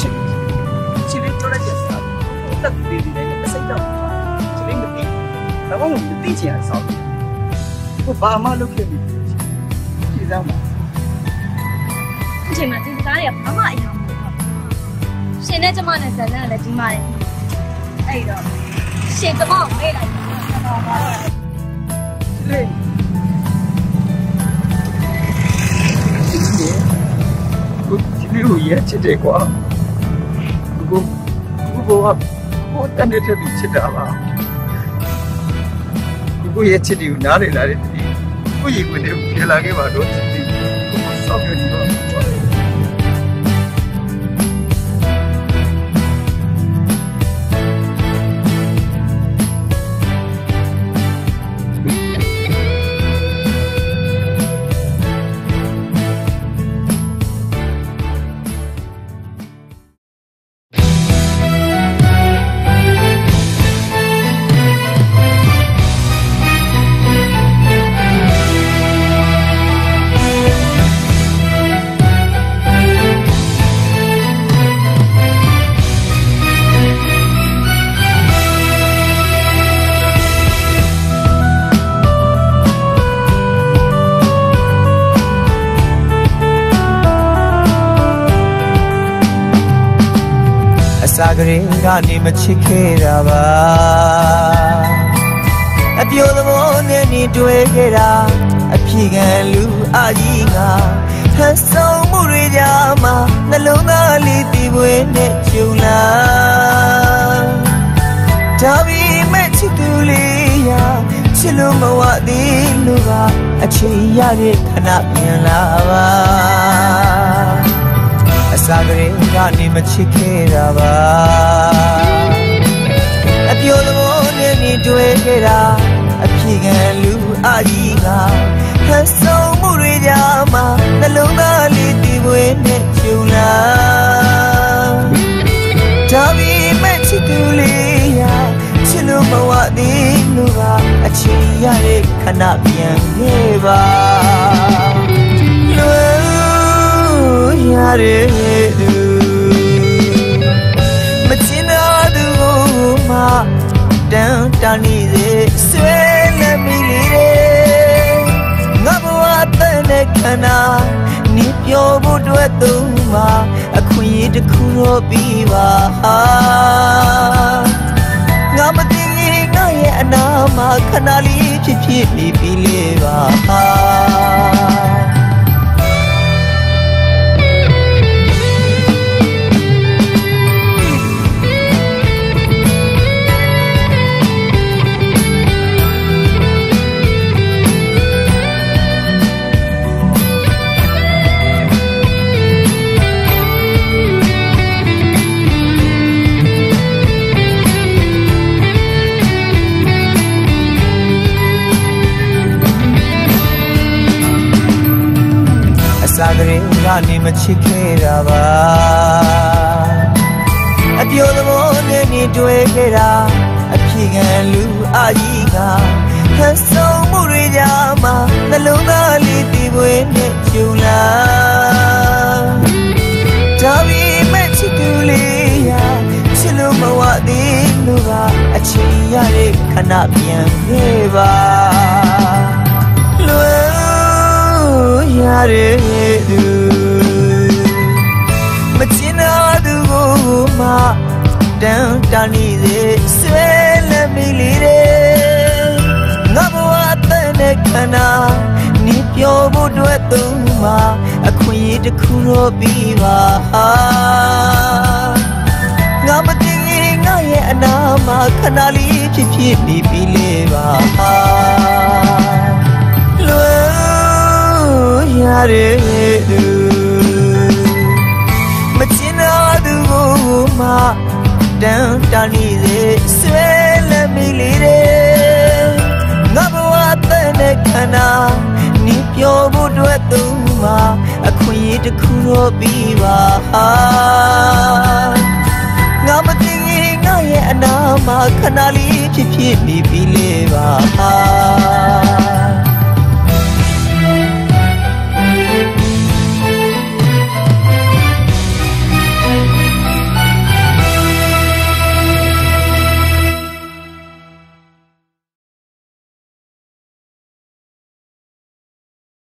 ချစ်ချစ်လေးပြောလိုက်တဲ့စကားတက်သေးသေးနဲ့အစိတ်တော့ချစ်လေးမသိဒါမှမဟုတ်သိချင်ရဆောက်ဟိုဘာမှလုပ်ခဲ့ပြီကြည်စားမှာအချိန်မှာဒီစကားတွေကဘာမှအရာမဟုတ်ဘူးရှင်နဲ့ကျမနဲ့ဇာတ်လမ်းကလည်းဒီမှာတယ်အဲ့တော့ရှင်ကျမကိုမေးလိုက်တော့ပါချစ်လေးချစ်လေးကိုချစ်လေးကိုရချစ်တယ်ကွာ ကိုကိုကိုကကိုတန်တဲ့တဲ့ချစ်တာပါကိုရဲ့ချစ်တယ်ကိုနားလေလာတဲ့တည်းကိုရေခွေနဲ့ပြေလာခဲ့ပါတော့ချစ်တယ်ကိုဆောက်ပြနေတော့ စာကလေးကနေမချစ်ခဲ့တာပါအပြိုသဘောနဲ့နေတွေ့ခဲ့တာအဖြေခံလူအာကြီးကဟန်ဆောင်မှုတွေကြမှာနှလုံးသားလေးတည်ပွေနဲ့ကျုံလာဒါပေမဲ့ချစ်သူလေးရာချစ်လို့မဝသေးလို့ပါအချိန်ရတဲ့ခဏပြန်လာပါအ စာကလေးကနေမချစ်ခဲ့တာပါအပြိုသဘောနဲ့နေတွေ့ခဲ့တာအဖြေခံလူအာကြီးကဟန်ဆောင်မှုတွေကြမှာနှလုံးသားလေးတည်ပွေနဲ့ကျုံလာဒါပေမဲ့ချစ်သူလေးရာချစ်လို့မဝသေးလို့ပါအချိန်ရတဲ့ခဏပြန်ခဲ့ပါ တန်တန်နေစေဆွဲလက်မိလေးတဲ့ငါဘဝတန်တဲ့ခန္ဓာနေပြောဖို့အတွက်သူမှာအခွင့်အရေးတစ်ခုတော့ပြီးပါဟာငါမသိရင်ငါရဲ့အနာမှာခဏလေးဖြစ်ဖြစ်နေပြီလေပါ ဟာအစာကလေးကနေမချစ်ခဲ့တာပါအပြိုသဘောနဲ့နေတွေ့ခဲ့တာအဖြေခံလူအာကြီးကဟန်ဆောင်မှုတွေကြမှာနှလုံးသားလေးတည်ပွေနဲ့ကျုံလာဒါပေမဲ့ချစ်သူလေးရာချစ်လို့မဝသေးလို့ပါအချိန်ရတဲ့ခဏပြန်ခဲ့ပါလွယ်ရတဲ့သူ တန်တန်နေစေဆွဲလက်မိလေးတဲ့ငါဘဝတန်တဲ့ခန္ဓာနေပြောဖို့အတွက်သူမှာအခွင့်အရေးတစ်ခုတော့ပြီးပါဟာငါမသိရင်ငါရဲ့အနာမှာခဏလေးဖြစ်ဖြစ်နေပြီလေပါ တန်တန်နေစေဆွဲလက်မိလေးတဲ့ငါဘဝတန်တဲ့ခန္ဓာနေပြောဖို့အတွက်သူမှာအခွင့်အရေးတစ်ခုတော့ပြီးပါဟာငါမသိရင်ငါရဲ့အနာမှာခဏလေးဖြစ်ဖြစ်နေပြီလေပါဟာ